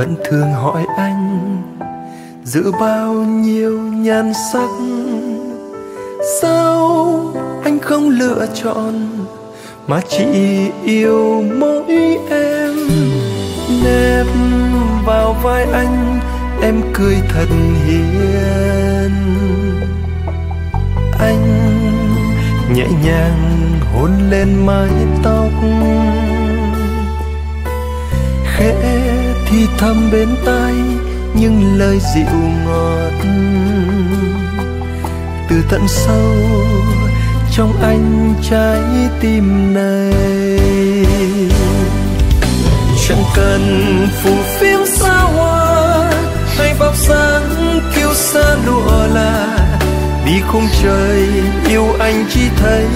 vẫn thường hỏi anh, giữ bao nhiêu nhan sắc? Sao anh không lựa chọn mà chỉ yêu mỗi em? Nép vào vai anh, em cười thật hiền. Anh nhẹ nhàng hôn lên mái tóc. Thầm bên tai những lời dịu ngọt. Từ tận sâu trong anh trái tim này. Chẳng cần phù phiếm xa hoa, hay bọc sáng kiêu xa lụa là vì khung trời yêu anh chỉ thấy.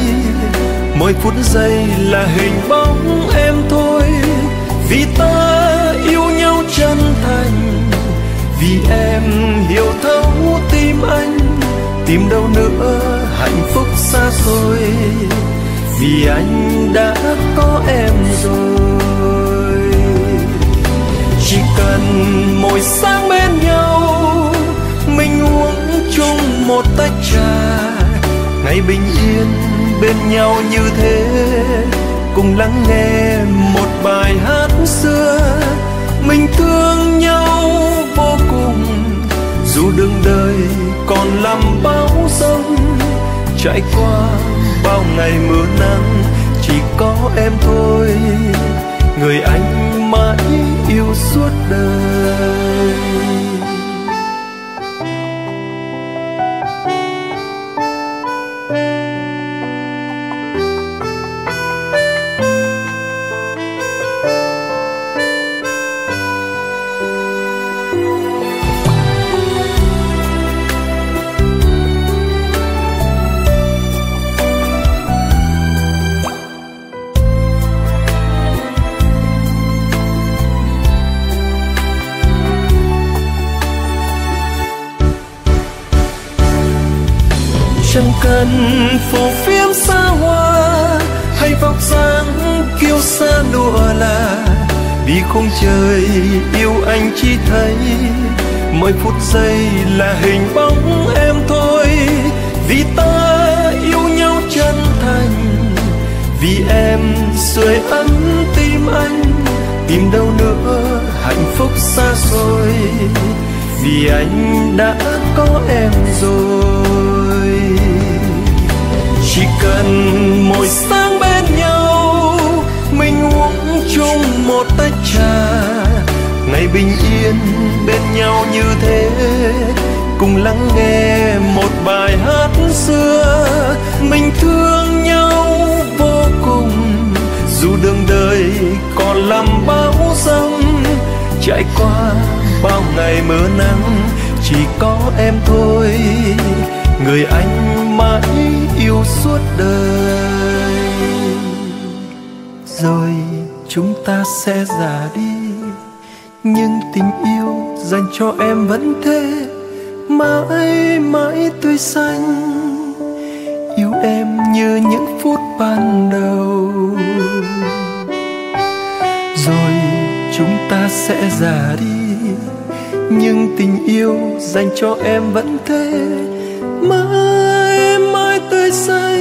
Mỗi phút giây là hình bóng em thôi. Tìm đâu nữa, hạnh phúc xa xôi. Vì anh đã có em rồi. Chỉ cần mỗi sáng bên nhau, mình uống chung một tách trà. Ngày bình yên bên nhau như thế, cùng lắng nghe một bài hát xưa. Mình thương nhau vô cùng, dù đường đời còn lắm bao Sông trải qua bao ngày mưa nắng, chỉ có em thôi, người anh mãi yêu suốt đời. Chẳng cần phù phiếm xa hoa, hay vóc dáng kiêu xa lụa là vì không trời yêu anh chỉ thấy. Mỗi phút giây là hình bóng em thôi, vì ta yêu nhau chân thành. Vì em sưởi ấm tim anh, tìm đâu nữa hạnh phúc xa xôi. Vì anh đã có em một ngày bình yên bên nhau như thế, cùng lắng nghe một bài hát xưa. Mình thương nhau vô cùng, dù đường đời còn lắm bão giông trải qua bao ngày mưa nắng, chỉ có em thôi, người anh mãi yêu suốt đời. Rồi chúng ta sẽ già đi. Nhưng tình yêu dành cho em vẫn thế. Mãi mãi tươi xanh. Yêu em như những phút ban đầu. Rồi chúng ta sẽ già đi. Nhưng tình yêu dành cho em vẫn thế. Mãi mãi tươi xanh.